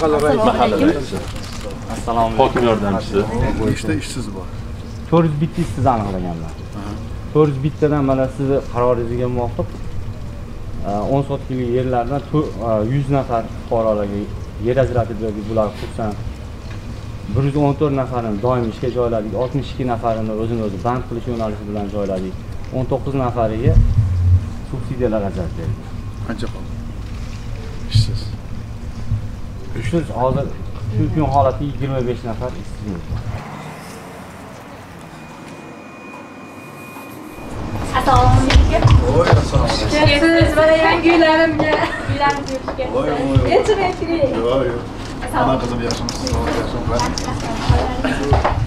mahalla raisi mahalla raisi assalomu alaykum. Hokim yordamchisi. Ishda ishsiz bor. To'rt yuz bitta ishsiz aniqlaganman to'rt yuz bittadan mana sizni qaroringizga muvofiq e, o'n sotkalik yerlardan to- e, yuz nafar fuqarolarga yer ajratib berdik. Bular xususan bir yuz o'n to'rt nafarini doimiy ishga joyladik. Oltmish ikki nafarini o'zini o'zi band qilish yo'nalishi bilan joyladik. O'n to'qqiz nafariga subsidiyalar ajratib berdik. Qancha qoldi. Ishsiz ishsiz hozir shu kun holati 25 nafar ishsizimiz bor assalomu alaykum voy assalomu siz mana yangi uylarimga uylarni ko'rishga Voy, voy, voy. yechirib kiring yo'q yo'q ana qizim yaxshimisiz sog'lik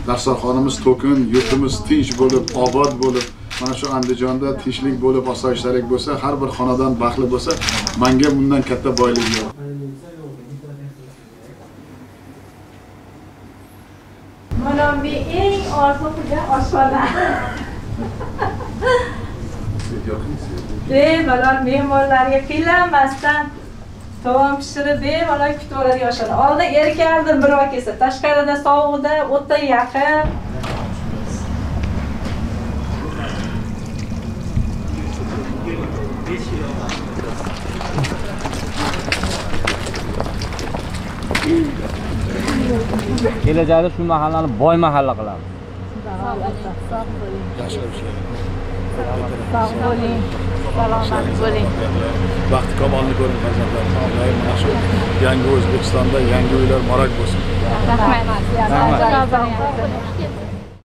yaxshimi to'kin yurtimiz tinch bo'lib obod bo'lib mana shu andijonda tinchlik bo'lib osoyishtalik bo'lsa har bir xonadon baxtli bo'lsa menga bundan katta boylik yo'q Malombi eng orzu qilgan oshxona. Bemalol mehmonlarga qiyinlanmasdan taom pishirib bemalol kutib oladigan oshxona. Oldin erkaldim birov kelsa. Tashqarida sovuqda o'ta yaqin. Kelajakda shu mahallani boy mahalla qilamiz sog' bo'ling salomat bo'ling baxti kamolni ko'ring farzandlarim Alloh mana shu yangi o'zbekistonda yangi uylar muborak bo'lsin rahmat Rahmat.